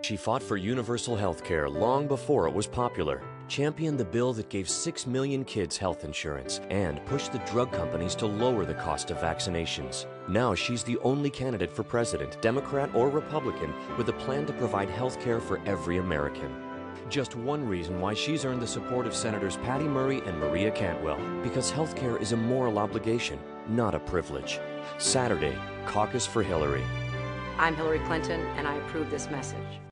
She fought for universal health care long before it was popular, championed the bill that gave 6 million kids health insurance, and pushed the drug companies to lower the cost of vaccinations. Now she's the only candidate for president, Democrat or Republican, with a plan to provide health care for every American. Just one reason why she's earned the support of Senators Patty Murray and Maria Cantwell because health care is a moral obligation, not a privilege. Saturday, Caucus for Hillary. I'm Hillary Clinton, and I approve this message.